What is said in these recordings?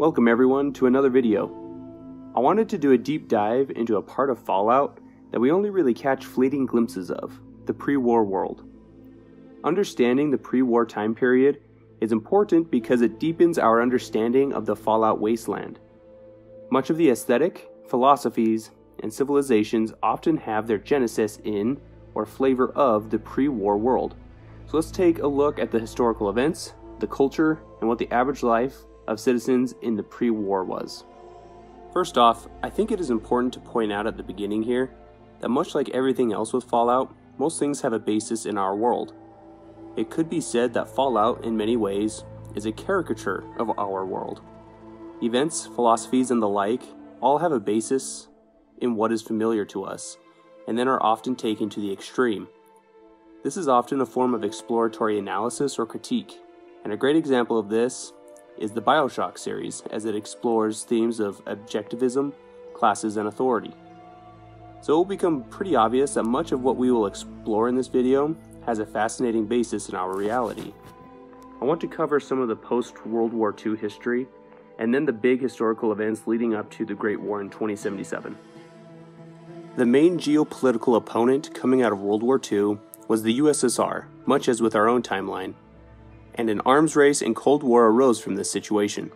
Welcome everyone to another video. I wanted to do a deep dive into a part of Fallout that we only really catch fleeting glimpses of, the pre-war world. Understanding the pre-war time period is important because it deepens our understanding of the Fallout wasteland. Much of the aesthetic, philosophies, and civilizations often have their genesis in or flavor of the pre-war world. So let's take a look at the historical events, the culture, and what the average life of citizens in the pre-war was. First off, I think it is important to point out at the beginning here that much like everything else with Fallout, most things have a basis in our world. It could be said that Fallout, in many ways, is a caricature of our world. Events, philosophies, and the like all have a basis in what is familiar to us, and then are often taken to the extreme. This is often a form of exploratory analysis or critique, and a great example of this is the Bioshock series, as it explores themes of objectivism, classes, and authority. So it will become pretty obvious that much of what we will explore in this video has a fascinating basis in our reality. I want to cover some of the post-World War II history, and then the big historical events leading up to the Great War in 2077. The main geopolitical opponent coming out of World War II was the USSR, much as with our own timeline, and an arms race and Cold War arose from this situation.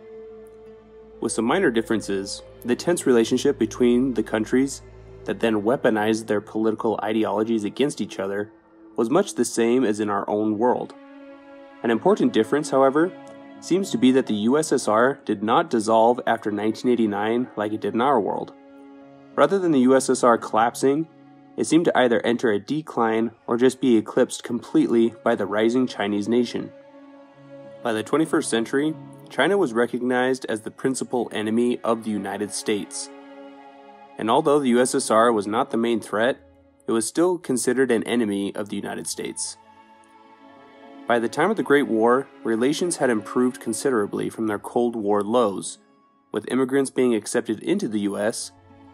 With some minor differences, the tense relationship between the countries that then weaponized their political ideologies against each other was much the same as in our own world. An important difference, however, seems to be that the USSR did not dissolve after 1989 like it did in our world. Rather than the USSR collapsing, it seemed to either enter a decline or just be eclipsed completely by the rising Chinese nation. By the 21st century, China was recognized as the principal enemy of the United States. And although the USSR was not the main threat, it was still considered an enemy of the United States. By the time of the Great War, relations had improved considerably from their Cold War lows, with immigrants being accepted into the US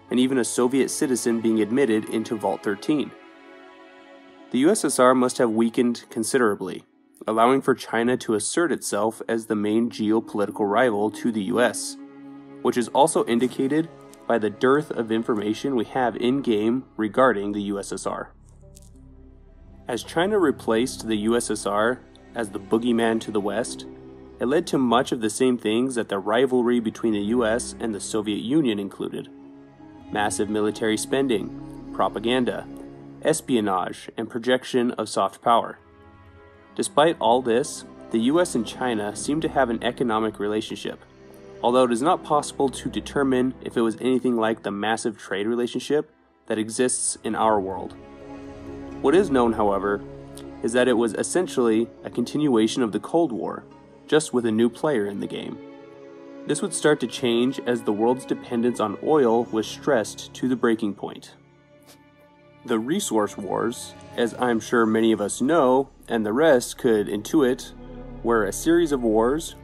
and even a Soviet citizen being admitted into Vault 13. The USSR must have weakened considerably, allowing for China to assert itself as the main geopolitical rival to the US, which is also indicated by the dearth of information we have in game regarding the USSR. As China replaced the USSR as the boogeyman to the West, it led to much of the same things that the rivalry between the US and the Soviet Union included massive military spending, propaganda, espionage, and projection of soft power. Despite all this, the US and China seem to have an economic relationship, although it is not possible to determine if it was anything like the massive trade relationship that exists in our world. What is known, however, is that it was essentially a continuation of the Cold War, just with a new player in the game. This would start to change as the world's dependence on oil was stressed to the breaking point. The Resource Wars, as I'm sure many of us know, and the rest could intuit, were a series of wars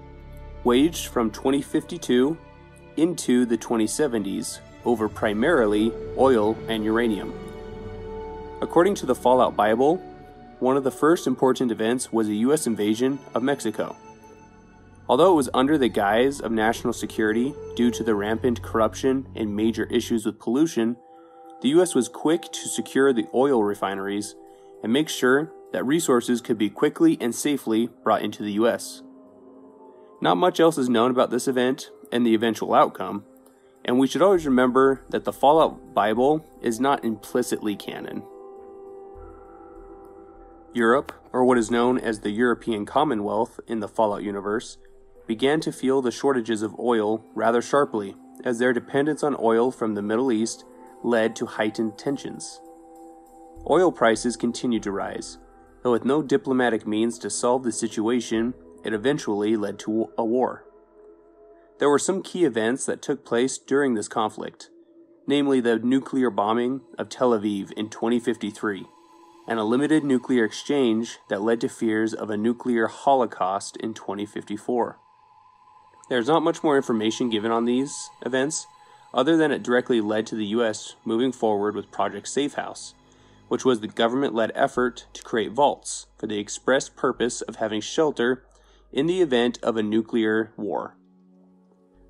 waged from 2052 into the 2070s over primarily oil and uranium. According to the Fallout Bible, one of the first important events was a U.S. invasion of Mexico. Although it was under the guise of national security due to the rampant corruption and major issues with pollution, the U.S. was quick to secure the oil refineries and make sure that resources could be quickly and safely brought into the U.S. Not much else is known about this event and the eventual outcome, and we should always remember that the Fallout Bible is not implicitly canon. Europe, or what is known as the European Commonwealth in the Fallout universe, began to feel the shortages of oil rather sharply as their dependence on oil from the Middle East led to heightened tensions. Oil prices continued to rise, though with no diplomatic means to solve the situation, it eventually led to a war. There were some key events that took place during this conflict, namely the nuclear bombing of Tel Aviv in 2053 and a limited nuclear exchange that led to fears of a nuclear holocaust in 2054. There's not much more information given on these events, other than it directly led to the US moving forward with Project Safehouse, which was the government led effort to create vaults for the express purpose of having shelter in the event of a nuclear war.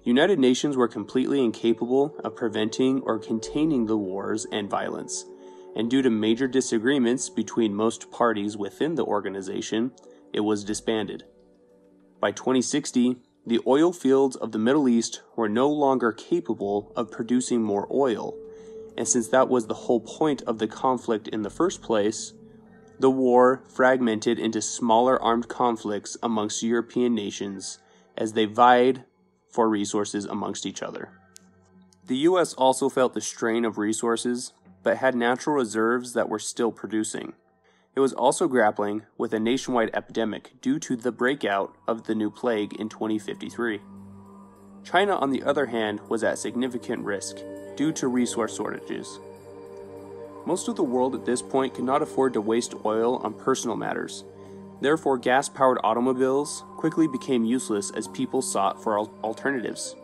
United Nations were completely incapable of preventing or containing the wars and violence, and due to major disagreements between most parties within the organization, it was disbanded. By 2060, the oil fields of the Middle East were no longer capable of producing more oil, and since that was the whole point of the conflict in the first place, the war fragmented into smaller armed conflicts amongst European nations as they vied for resources amongst each other. The US also felt the strain of resources, but had natural reserves that were still producing. It was also grappling with a nationwide epidemic due to the breakout of the new plague in 2053. China, on the other hand, was at significant risk due to resource shortages. Most of the world at this point could not afford to waste oil on personal matters. Therefore, gas powered automobiles quickly became useless as people sought for alternatives.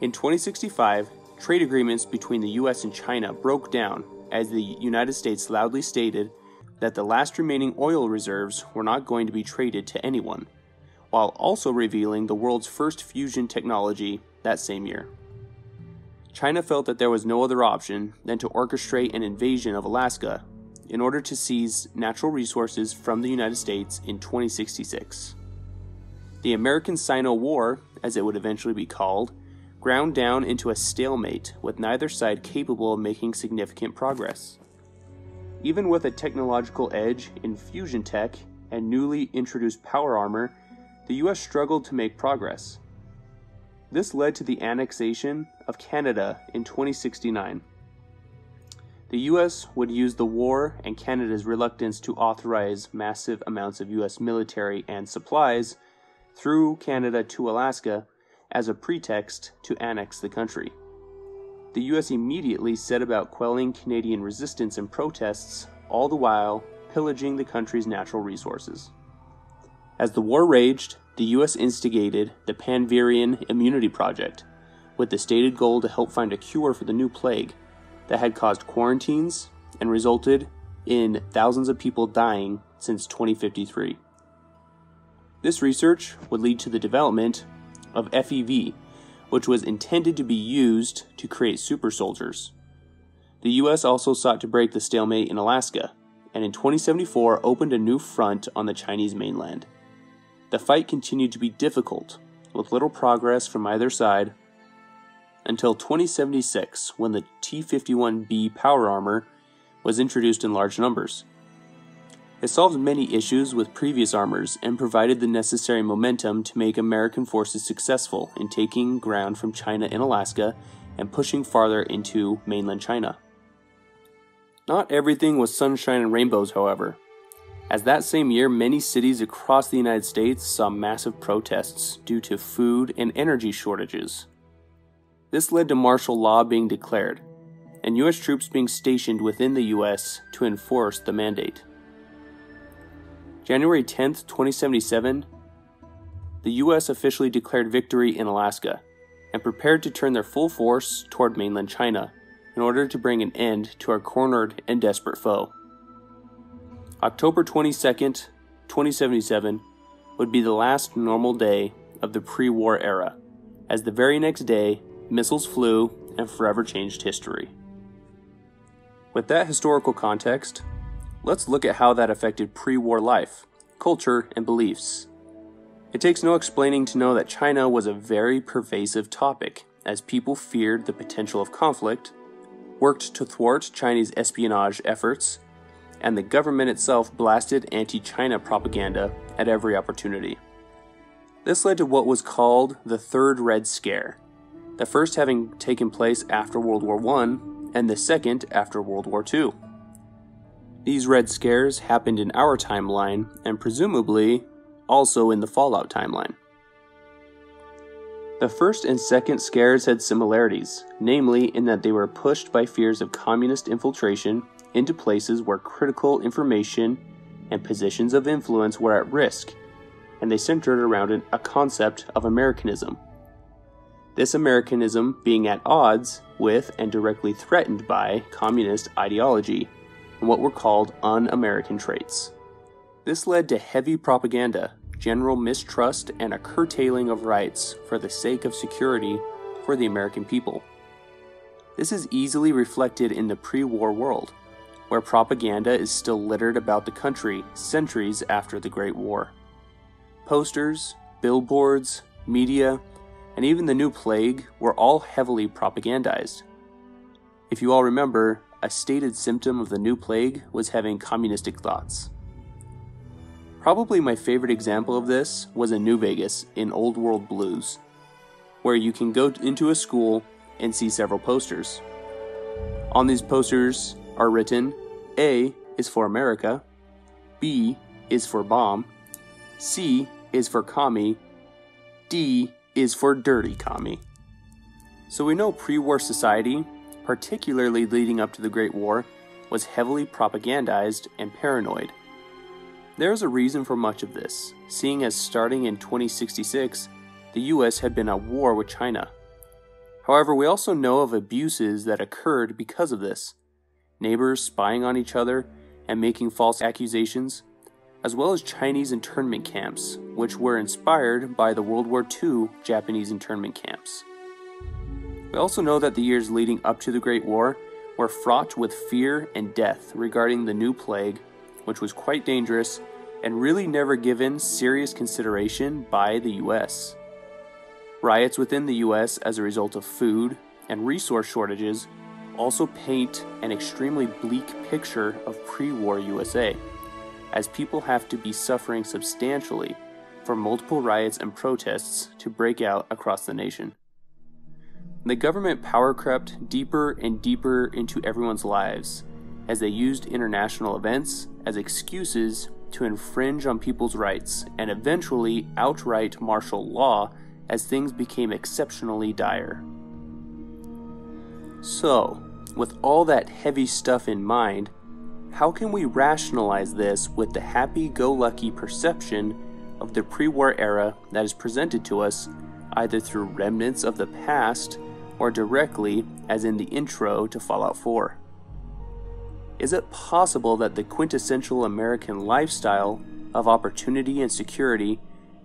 In 2065, trade agreements between the US and China broke down as the United States loudly stated that the last remaining oil reserves were not going to be traded to anyone, while also revealing the world's first fusion technology that same year. China felt that there was no other option than to orchestrate an invasion of Alaska in order to seize natural resources from the United States in 2066. The American Sino War, as it would eventually be called, ground down into a stalemate with neither side capable of making significant progress. Even with a technological edge in fusion tech and newly introduced power armor, the US struggled to make progress. This led to the annexation of Canada in 2069. The US would use the war and Canada's reluctance to authorize massive amounts of US military and supplies through Canada to Alaska as a pretext to annex the country. The US immediately set about quelling Canadian resistance and protests, all the while pillaging the country's natural resources. As the war raged, the US instigated the Panverian Immunity Project, with the stated goal to help find a cure for the new plague that had caused quarantines and resulted in thousands of people dying since 2053. This research would lead to the development of FEV, which was intended to be used to create super soldiers. The US also sought to break the stalemate in Alaska, and in 2074 opened a new front on the Chinese mainland. The fight continued to be difficult, with little progress from either side, until 2076 when the T 51B power armor was introduced in large numbers. It solved many issues with previous armors and provided the necessary momentum to make American forces successful in taking ground from China in Alaska and pushing farther into mainland China. Not everything was sunshine and rainbows, however, as that same year many cities across the United States saw massive protests due to food and energy shortages. This led to martial law being declared, and U.S. troops being stationed within the U.S. to enforce the mandate. January 10, 2077, the US officially declared victory in Alaska and prepared to turn their full force toward mainland China in order to bring an end to our cornered and desperate foe. October 22, 2077, would be the last normal day of the pre war era, as the very next day, missiles flew and forever changed history. With that historical context, let's look at how that affected pre war life, culture, and beliefs. It takes no explaining to know that China was a very pervasive topic, as people feared the potential of conflict, worked to thwart Chinese espionage efforts, and the government itself blasted anti China propaganda at every opportunity. This led to what was called the Third Red Scare, the first having taken place after World War I and the second after World War II. These Red Scares happened in our timeline, and presumably also in the Fallout timeline. The first and second scares had similarities, namely in that they were pushed by fears of communist infiltration into places where critical information and positions of influence were at risk, and they centered around a concept of Americanism. This Americanism being at odds with and directly threatened by communist ideology and what were called un American traits. This led to heavy propaganda general mistrust and a curtailing of rights for the sake of security for the American people. This is easily reflected in the pre war world, where propaganda is still littered about the country centuries after the Great War. Posters, billboards, media, and even the new plague were all heavily propagandized. If you all remember, a stated symptom of the new plague was having communistic thoughts. Probably my favorite example of this was in New Vegas in Old World Blues, where you can go into a school and see several posters. On these posters are written A is for America, B is for bomb, C is for commie, D is for dirty commie. So we know pre war society, particularly leading up to the Great War, was heavily propagandized and paranoid. There is a reason for much of this, seeing as starting in 2066, the US had been at war with China. However, we also know of abuses that occurred because of this neighbors spying on each other and making false accusations, as well as Chinese internment camps, which were inspired by the World War II Japanese internment camps. We also know that the years leading up to the Great War were fraught with fear and death regarding the new plague which was quite dangerous and really never given serious consideration by the US. Riots within the US as a result of food and resource shortages also paint an extremely bleak picture of pre war USA, as people have to be suffering substantially for multiple riots and protests to break out across the nation. The government power crept deeper and deeper into everyone's lives as they used international events as excuses to infringe on people's rights and eventually outright martial law as things became exceptionally dire. So, with all that heavy stuff in mind, how can we rationalize this with the happy go lucky perception of the pre war era that is presented to us either through remnants of the past or directly, as in the intro to Fallout 4? Is it possible that the quintessential American lifestyle of opportunity and security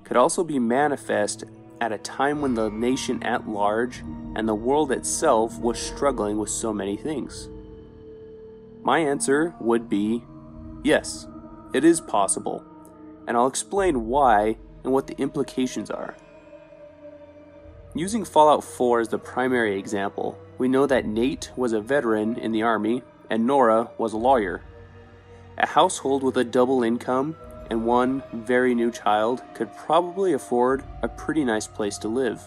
could also be manifest at a time when the nation at large and the world itself was struggling with so many things? My answer would be yes, it is possible, and I'll explain why and what the implications are. Using Fallout 4 as the primary example, we know that Nate was a veteran in the Army and Nora was a lawyer. A household with a double income and one very new child could probably afford a pretty nice place to live.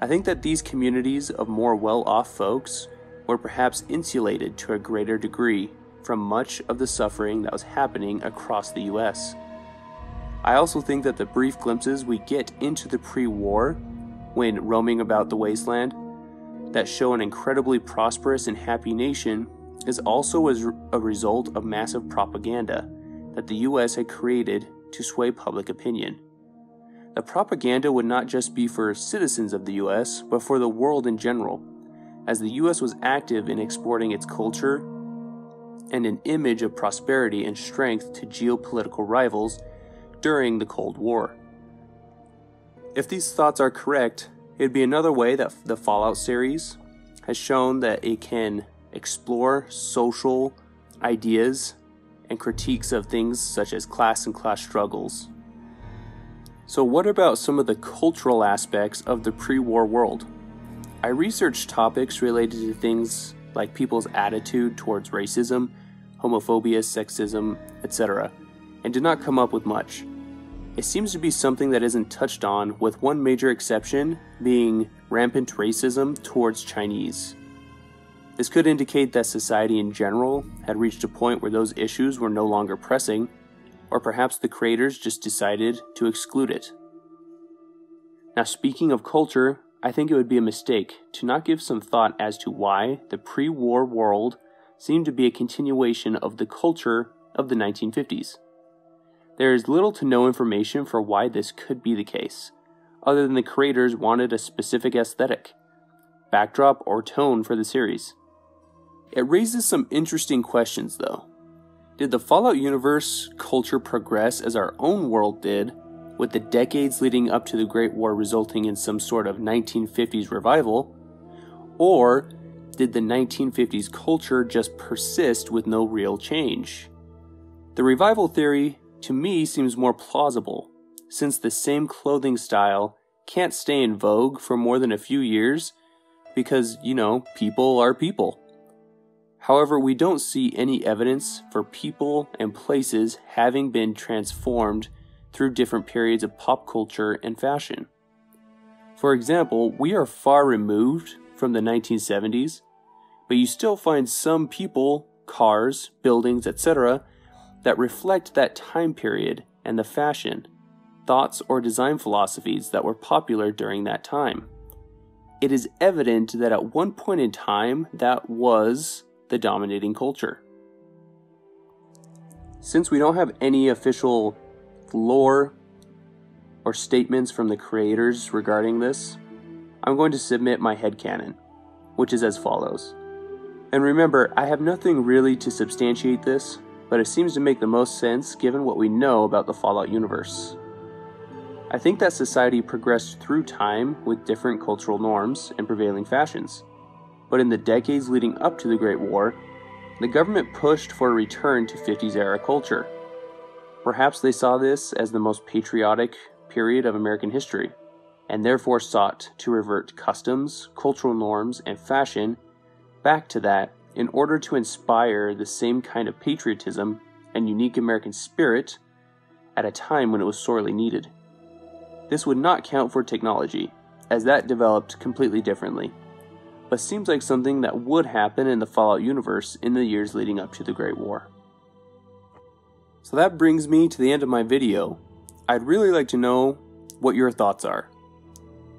I think that these communities of more well off folks were perhaps insulated to a greater degree from much of the suffering that was happening across the US. I also think that the brief glimpses we get into the pre war, when roaming about the wasteland, that show an incredibly prosperous and happy nation is also as a result of massive propaganda that the US had created to sway public opinion. The propaganda would not just be for citizens of the US, but for the world in general, as the US was active in exporting its culture and an image of prosperity and strength to geopolitical rivals during the Cold War. If these thoughts are correct, It'd be another way that the Fallout series has shown that it can explore social ideas and critiques of things such as class and class struggles. So, what about some of the cultural aspects of the pre war world? I researched topics related to things like people's attitude towards racism, homophobia, sexism, etc., and did not come up with much. It seems to be something that isn't touched on, with one major exception being rampant racism towards Chinese. This could indicate that society in general had reached a point where those issues were no longer pressing, or perhaps the creators just decided to exclude it. Now, speaking of culture, I think it would be a mistake to not give some thought as to why the pre war world seemed to be a continuation of the culture of the 1950s. There is little to no information for why this could be the case, other than the creators wanted a specific aesthetic, backdrop, or tone for the series. It raises some interesting questions, though. Did the Fallout universe culture progress as our own world did, with the decades leading up to the Great War resulting in some sort of 1950s revival? Or did the 1950s culture just persist with no real change? The revival theory, to me, seems more plausible, since the same clothing style can't stay in vogue for more than a few years because, you know, people are people. However, we don't see any evidence for people and places having been transformed through different periods of pop culture and fashion. For example, we are far removed from the 1970s, but you still find some people, cars, buildings, etc., that reflect that time period and the fashion, thoughts, or design philosophies that were popular during that time. It is evident that at one point in time, that was the dominating culture. Since we don't have any official lore or statements from the creators regarding this, I'm going to submit my headcanon, which is as follows. And remember, I have nothing really to substantiate this, but it seems to make the most sense given what we know about the Fallout universe. I think that society progressed through time with different cultural norms and prevailing fashions. But in the decades leading up to the Great War, the government pushed for a return to 50s era culture. Perhaps they saw this as the most patriotic period of American history, and therefore sought to revert customs, cultural norms, and fashion back to that in order to inspire the same kind of patriotism and unique American spirit at a time when it was sorely needed. This would not count for technology, as that developed completely differently, but seems like something that would happen in the Fallout universe in the years leading up to the Great War. So that brings me to the end of my video. I'd really like to know what your thoughts are.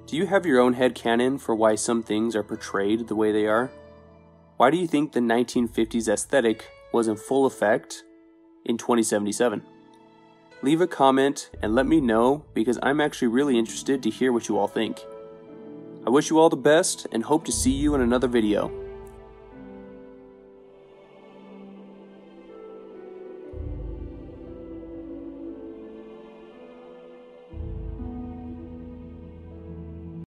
Do you have your own head canon for why some things are portrayed the way they are? Why do you think the 1950s aesthetic was in full effect in 2077? Leave a comment and let me know because I'm actually really interested to hear what you all think. I wish you all the best and hope to see you in another video.